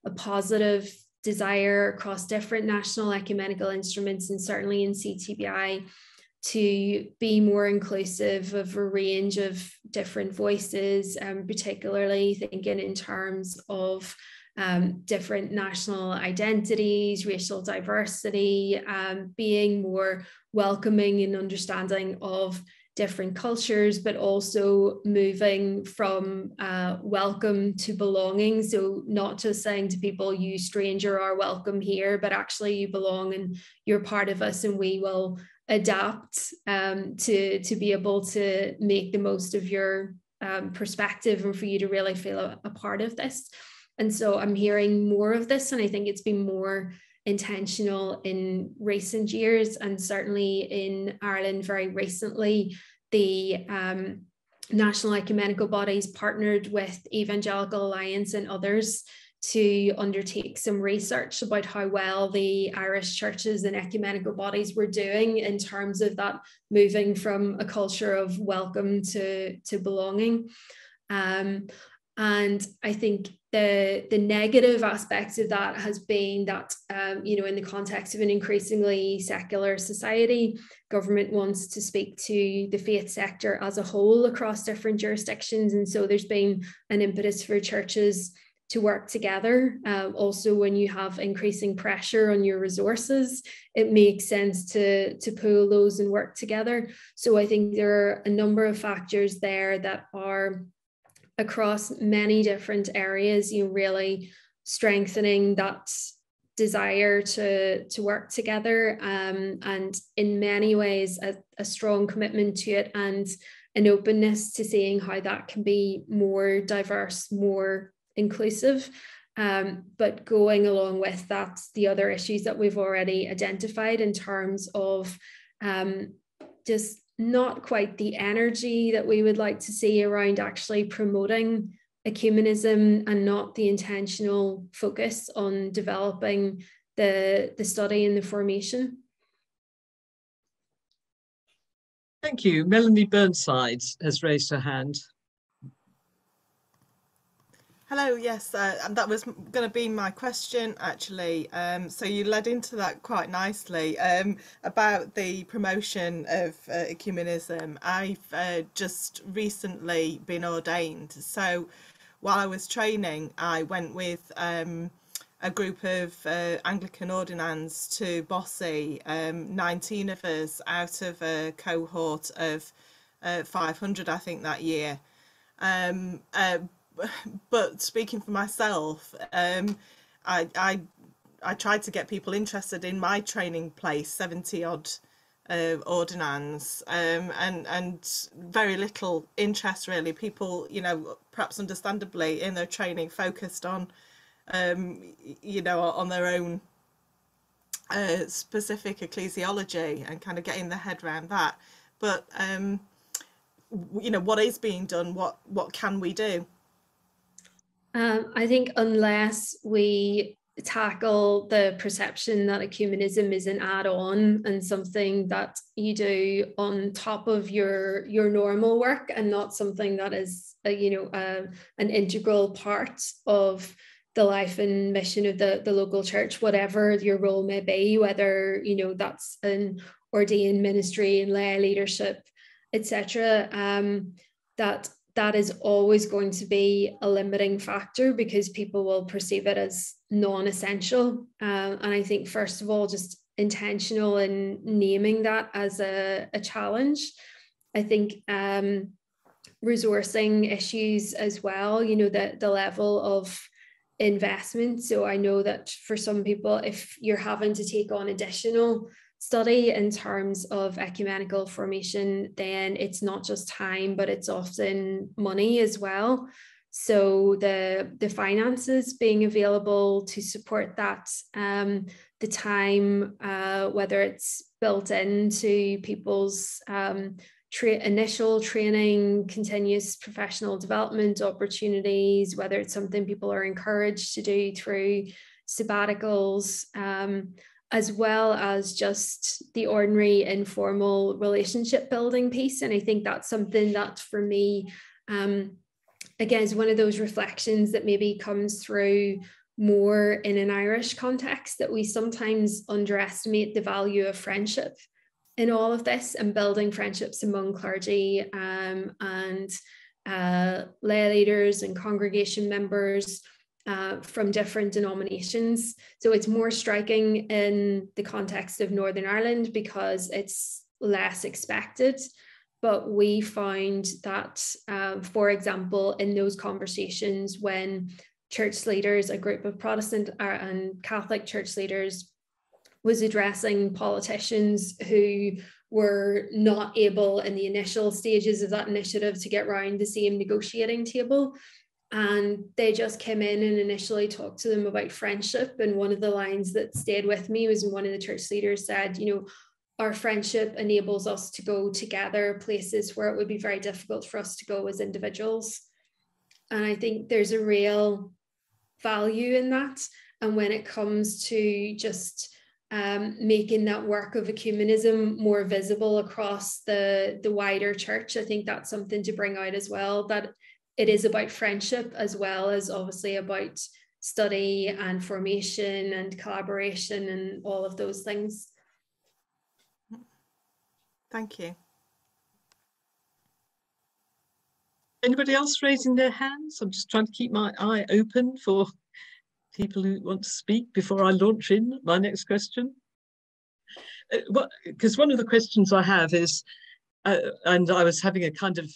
a positive desire across different national ecumenical instruments and certainly in CTBI to be more inclusive of a range of different voices, um, particularly thinking in terms of um, different national identities, racial diversity, um, being more welcoming and understanding of different cultures, but also moving from uh, welcome to belonging. So, not just saying to people, you stranger are welcome here, but actually you belong and you're part of us, and we will adapt um, to, to be able to make the most of your um, perspective and for you to really feel a, a part of this. And so, I'm hearing more of this, and I think it's been more intentional in recent years and certainly in Ireland very recently the um, national ecumenical bodies partnered with Evangelical Alliance and others to undertake some research about how well the Irish churches and ecumenical bodies were doing in terms of that moving from a culture of welcome to, to belonging. Um, and I think the, the negative aspects of that has been that, um, you know, in the context of an increasingly secular society, government wants to speak to the faith sector as a whole across different jurisdictions. And so there's been an impetus for churches to work together. Um, also, when you have increasing pressure on your resources, it makes sense to, to pool those and work together. So I think there are a number of factors there that are across many different areas, you know, really strengthening that desire to to work together um, and in many ways a, a, strong commitment to it and an openness to seeing how that can be more diverse more inclusive um, but going along with that the other issues that we've already identified in terms of um, just not quite the energy that we would like to see around actually promoting ecumenism and not the intentional focus on developing the, the study and the formation. Thank you. Melanie Burnside has raised her hand. Hello, yes, uh, that was going to be my question actually. Um, so you led into that quite nicely um, about the promotion of uh, ecumenism. I've uh, just recently been ordained. So while I was training, I went with um, a group of uh, Anglican ordinands to Bossey, um, 19 of us out of a cohort of uh, 500, I think, that year. Um, uh, but speaking for myself, um, I, I I tried to get people interested in my training place, seventy odd uh, ordinands, um, and and very little interest really. People, you know, perhaps understandably in their training focused on, um, you know, on their own uh, specific ecclesiology and kind of getting their head around that. But um, you know, what is being done? What what can we do? Um, I think unless we tackle the perception that ecumenism is an add-on and something that you do on top of your your normal work and not something that is a, you know a, an integral part of the life and mission of the, the local church whatever your role may be whether you know that's an ordained ministry and lay leadership etc um, that that is always going to be a limiting factor because people will perceive it as non-essential. Um, and i think first of all just intentional in naming that as a, a challenge. I think um, resourcing issues as well you know the, the level of investment. So i know that for some people if you're having to take on additional study in terms of ecumenical formation, then it's not just time, but it's often money as well. So the, the finances being available to support that, um, the time, uh, whether it's built into people's um, tra- initial training, continuous professional development opportunities, whether it's something people are encouraged to do through sabbaticals, um, as well as just the ordinary informal relationship building piece. And I think that's something that for me, um, again, is one of those reflections that maybe comes through more in an Irish context that we sometimes underestimate the value of friendship in all of this and building friendships among clergy um, and uh, lay leaders and congregation members uh, from different denominations. So it's more striking in the context of Northern Ireland because it's less expected. But we found that, uh, for example, in those conversations when church leaders, a group of Protestant and Catholic church leaders, was addressing politicians who were not able in the initial stages of that initiative to get round the same negotiating table and they just came in and initially talked to them about friendship. And one of the lines that stayed with me was one of the church leaders said you know our friendship enables us to go together places where it would be very difficult for us to go as individuals. And i think there's a real value in that. And when it comes to just um, making that work of ecumenism more visible across the the wider church i think that's something to bring out as well that it is about friendship as well as obviously about study and formation and collaboration and all of those things. Thank you. Anybody else raising their hands? I'm just trying to keep my eye open for people who want to speak before I launch in my next question. Because uh, one of the questions I have is, uh, and I was having a kind of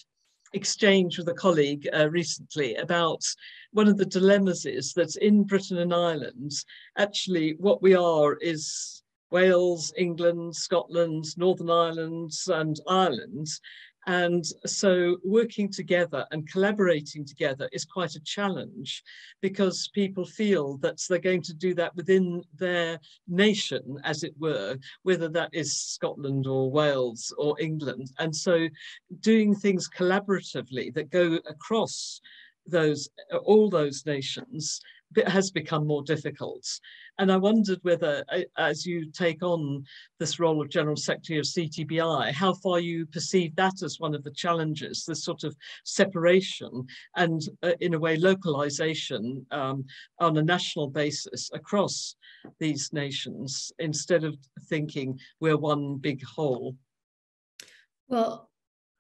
exchange with a colleague uh, recently about one of the dilemmas is that in Britain and Ireland, actually what we are is Wales, England, Scotland, Northern Ireland and Ireland. And so working together and collaborating together is quite a challenge because people feel that they're going to do that within their nation, as it were, whether that is Scotland or Wales or England. And so doing things collaboratively that go across those all those nations has become more difficult. And I wondered whether, as you take on this role of General Secretary of CTBI, how far you perceive that as one of the challenges, this sort of separation and, uh, in a way, localization um, on a national basis across these nations instead of thinking we're one big whole. Well,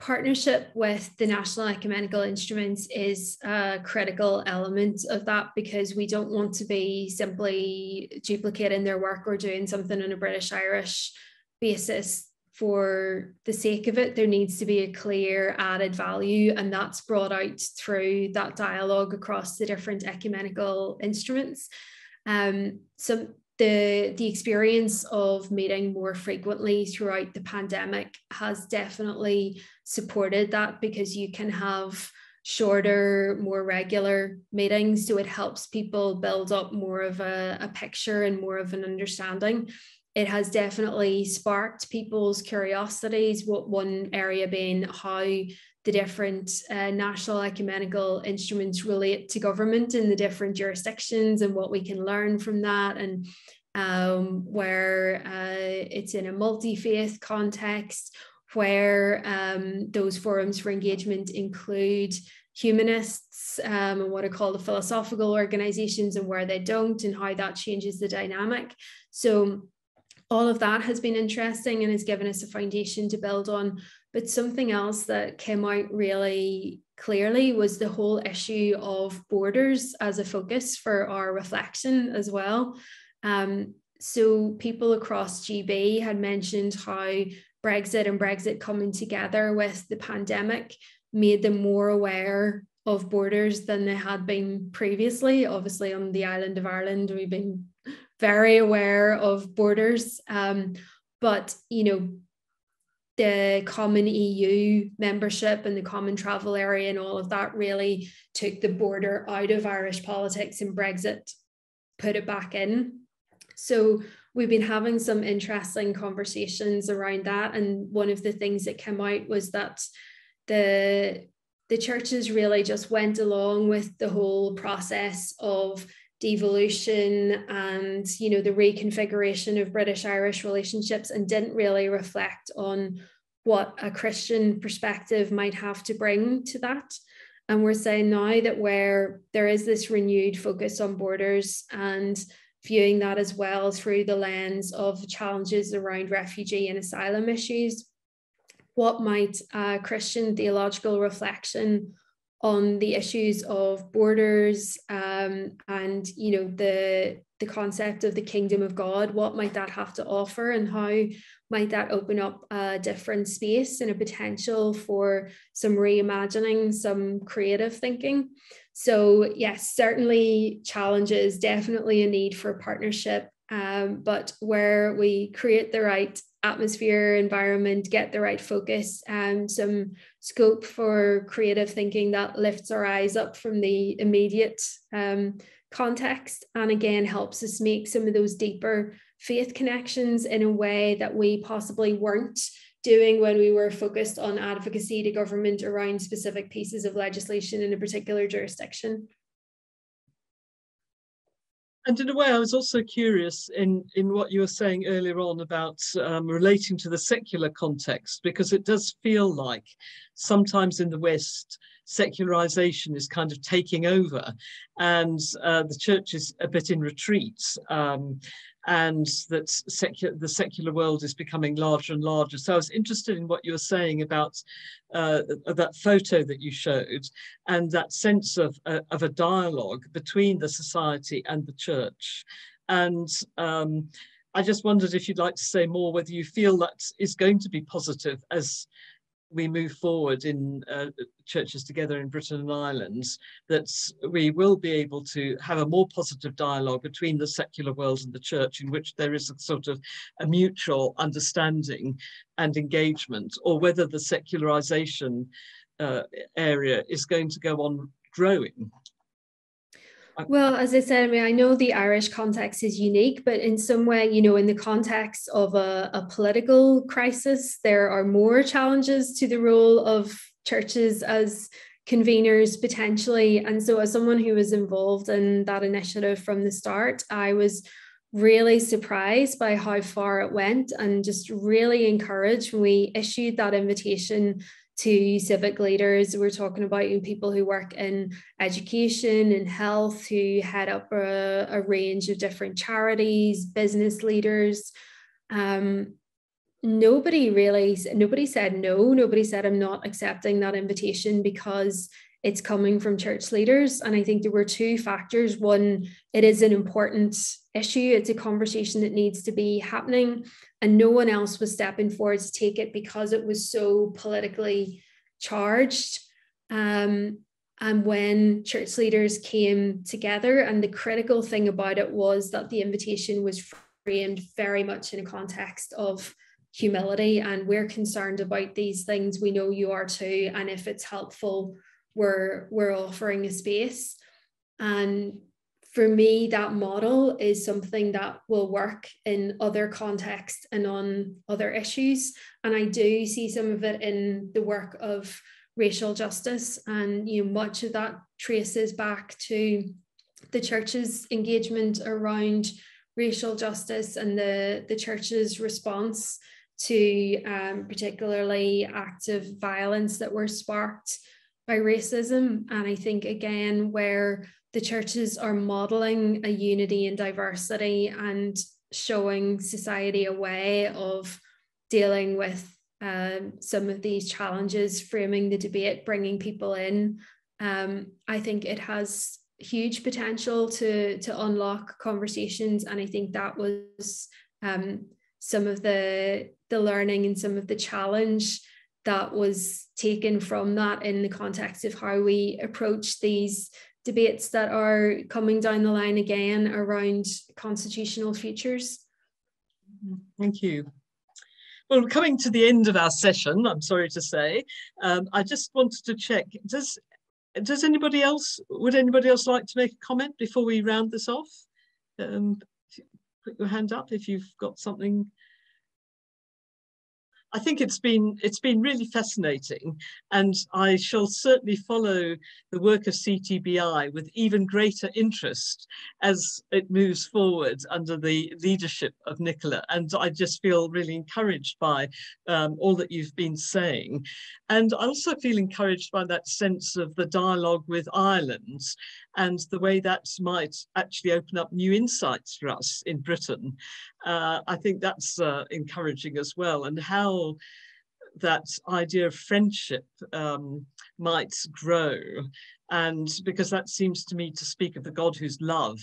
partnership with the National Ecumenical Instruments is a critical element of that because we don't want to be simply duplicating their work or doing something on a British Irish basis for the sake of it. There needs to be a clear added value, and that's brought out through that dialogue across the different ecumenical instruments. Um, some the the experience of meeting more frequently throughout the pandemic has definitely supported that because you can have shorter more regular meetings. So it helps people build up more of a, a picture and more of an understanding. It has definitely sparked people's curiosities what one area being how the different uh, national ecumenical instruments relate to government in the different jurisdictions and what we can learn from that and um, where uh, it's in a multi-faith context where um, those forums for engagement include humanists um, and what are called the philosophical organizations and where they don't and how that changes the dynamic. So all of that has been interesting and has given us a foundation to build on but something else that came out really clearly was the whole issue of borders as a focus for our reflection as well. Um, so people across GB had mentioned how Brexit and Brexit coming together with the pandemic made them more aware of borders than they had been previously. Obviously, on the island of Ireland, we've been very aware of borders. Um, but, you know, the common EU membership and the common travel area and all of that really took the border out of Irish politics and Brexit put it back in. So we've been having some interesting conversations around that. And one of the things that came out was that the the churches really just went along with the whole process of devolution and you know the reconfiguration of british irish relationships and didn't really reflect on what a christian perspective might have to bring to that. And we're saying now that where there is this renewed focus on borders and viewing that as well through the lens of challenges around refugee and asylum issues what might a Christian theological reflection on the issues of borders um, and you know the the concept of the kingdom of God, what might that have to offer, and how might that open up a different space and a potential for some reimagining, some creative thinking. So yes, certainly challenges, definitely a need for partnership, um, but where we create the right atmosphere, environment, get the right focus, and some scope for creative thinking that lifts our eyes up from the immediate um, context and again helps us make some of those deeper faith connections in a way that we possibly weren't doing when we were focused on advocacy to government around specific pieces of legislation in a particular jurisdiction. And in a way, I was also curious in, in what you were saying earlier on about um, relating to the secular context, because it does feel like sometimes in the West, secularization is kind of taking over and uh, the church is a bit in retreat. Um, and that the secular world is becoming larger and larger. So I was interested in what you were saying about uh, that photo that you showed and that sense of, uh, of a dialogue between the society and the church. And um, I just wondered if you'd like to say more, whether you feel that is going to be positive as we move forward in uh, churches together in Britain and Ireland, that we will be able to have a more positive dialogue between the secular world and the church, in which there is a sort of a mutual understanding and engagement, or whether the secularization uh, area is going to go on growing. Well, as I said, I mean, I know the Irish context is unique, but in some way, you know, in the context of a, a political crisis, there are more challenges to the role of churches as conveners potentially. And so, as someone who was involved in that initiative from the start, I was really surprised by how far it went and just really encouraged when we issued that invitation to civic leaders. We're talking about you know, people who work in education and health, who head up a, a range of different charities, business leaders. Um, nobody really, nobody said no. Nobody said I'm not accepting that invitation because it's coming from church leaders. And I think there were two factors. One, it is an important issue, it's a conversation that needs to be happening. And no one else was stepping forward to take it because it was so politically charged. Um, and when church leaders came together, and the critical thing about it was that the invitation was framed very much in a context of humility and we're concerned about these things we know you are too and if it's helpful we're we're offering a space and for me that model is something that will work in other contexts and on other issues and i do see some of it in the work of racial justice and you know much of that traces back to the church's engagement around racial justice and the the church's response to um, particularly acts of violence that were sparked by racism. And I think, again, where the churches are modeling a unity and diversity and showing society a way of dealing with um, some of these challenges, framing the debate, bringing people in. Um, I think it has huge potential to to unlock conversations, and I think that was um, some of the the learning and some of the challenge that was taken from that in the context of how we approach these debates that are coming down the line again around constitutional futures. Thank you. Well, we're coming to the end of our session, I'm sorry to say. Um, I just wanted to check, does, does anybody else, would anybody else like to make a comment before we round this off? Um, put your hand up if you've got something I think it's been it's been really fascinating, and I shall certainly follow the work of CTBI with even greater interest as it moves forward under the leadership of Nicola. And I just feel really encouraged by um, all that you've been saying, and I also feel encouraged by that sense of the dialogue with Ireland and the way that might actually open up new insights for us in Britain. Uh, I think that's uh, encouraging as well, and how that idea of friendship um, might grow and because that seems to me to speak of the God who's love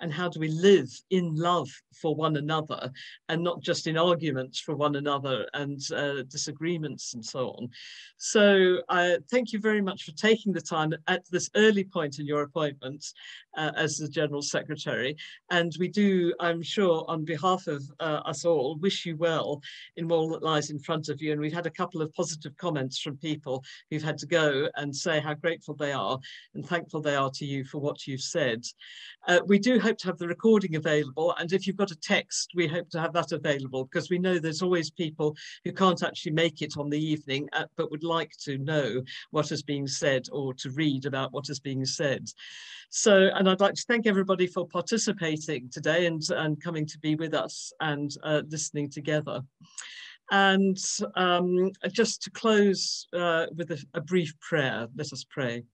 and how do we live in love for one another and not just in arguments for one another and uh, disagreements and so on. So uh, thank you very much for taking the time at this early point in your appointment uh, as the General Secretary. And we do, I'm sure, on behalf of uh, us all, wish you well in all that lies in front of you. And we've had a couple of positive comments from people who've had to go and say how grateful they are and thankful they are to you for what you've said. Uh, we do hope to have the recording available, and if you've got a text, we hope to have that available because we know there's always people who can't actually make it on the evening, uh, but would like to know what is being said or to read about what is being said. So, and I'd like to thank everybody for participating today and, and coming to be with us and uh, listening together. And um, just to close uh, with a, a brief prayer, let us pray.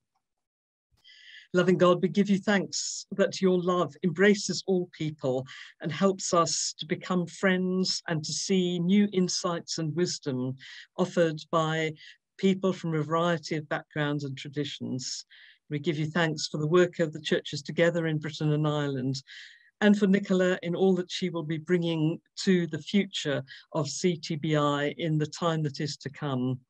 Loving God, we give you thanks that your love embraces all people and helps us to become friends and to see new insights and wisdom offered by people from a variety of backgrounds and traditions. We give you thanks for the work of the churches together in Britain and Ireland and for Nicola in all that she will be bringing to the future of CTBI in the time that is to come.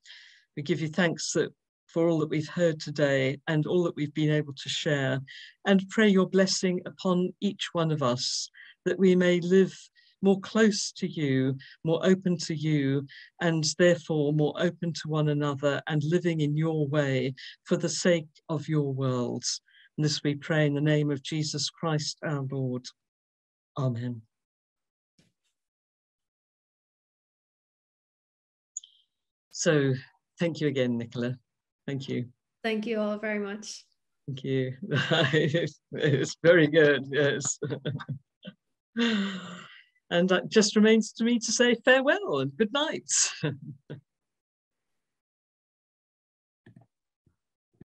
We give you thanks that for all that we've heard today and all that we've been able to share, and pray your blessing upon each one of us, that we may live more close to you, more open to you, and therefore more open to one another and living in your way for the sake of your world. And this we pray in the name of Jesus Christ our Lord. Amen. So thank you again, Nicola. Thank you. Thank you all very much. Thank you. it's very good, yes. and it just remains to me to say farewell and good night.